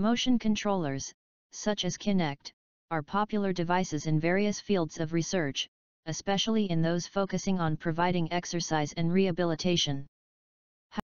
Motion controllers, such as Kinect, are popular devices in various fields of research, especially in those focusing on providing exercise and rehabilitation.